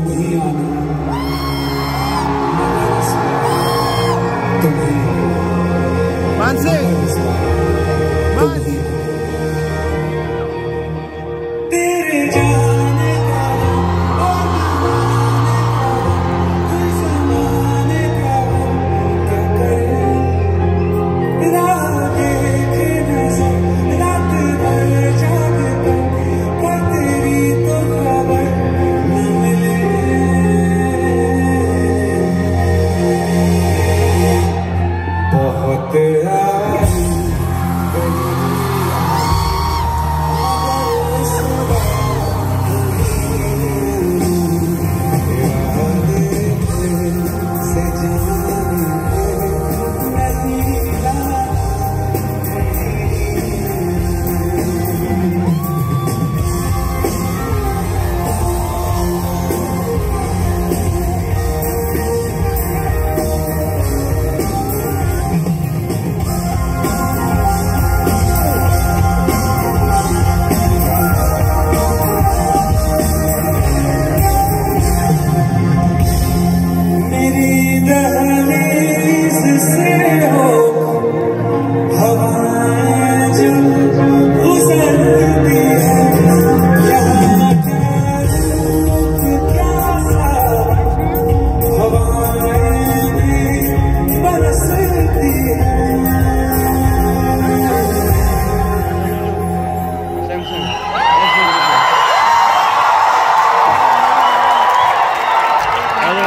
We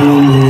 Hallelujah.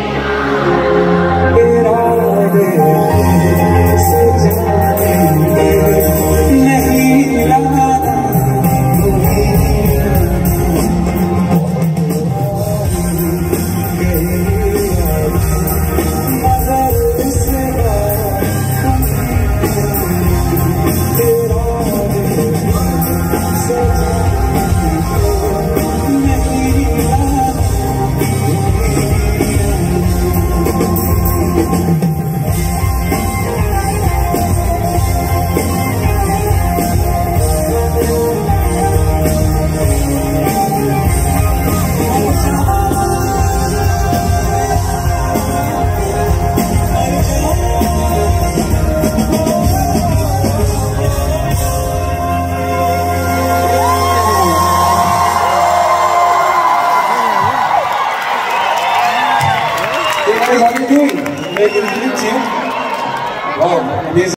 Thank you. Wow, amazing.